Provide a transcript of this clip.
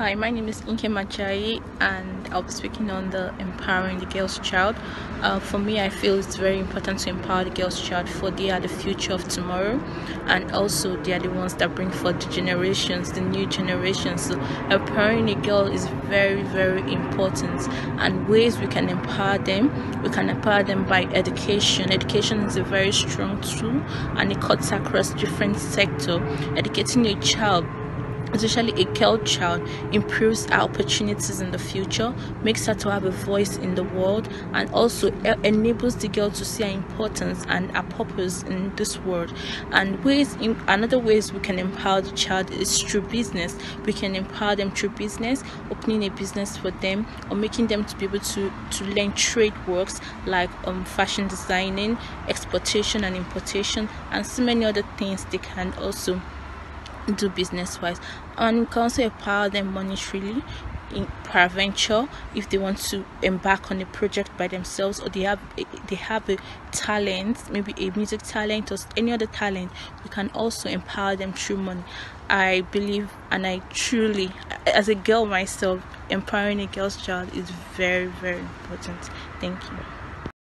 Hi, my name is Inke Machai, and I'll be speaking on the empowering the girl's child. Uh, for me, I feel it's very important to empower the girl's child, for they are the future of tomorrow, and also they are the ones that bring forth the generations, the new generations. So, empowering a girl is very, very important. And ways we can empower them, we can empower them by education. Education is a very strong tool, and it cuts across different sectors. Educating a child especially a girl child, improves our opportunities in the future, makes her to have a voice in the world, and also enables the girl to see her importance and her purpose in this world. And ways, in, another ways we can empower the child is through business. We can empower them through business, opening a business for them, or making them to be able to to learn trade works like um, fashion designing, exportation and importation, and so many other things they can also do business wise. And can also empower them monetarily in peradventure if they want to embark on a project by themselves or they have they have a talent maybe a music talent or any other talent we can also empower them through money. I believe and i truly as a girl myself empowering a girl's child is very very important. Thank you